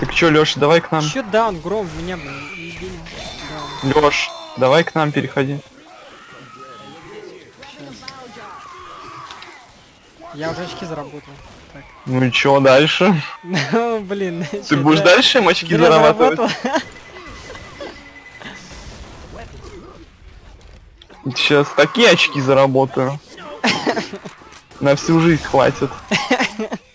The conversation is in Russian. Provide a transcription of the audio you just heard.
Так чё, Лёш, давай к нам. Чё даун, гром в меня, блин, Лёш, давай к нам переходи. Я уже очки заработал. Так. Ну и чё дальше? Ну, блин. Ты будешь дальше им очки зарабатывать? Сейчас такие очки заработаю. На всю жизнь хватит.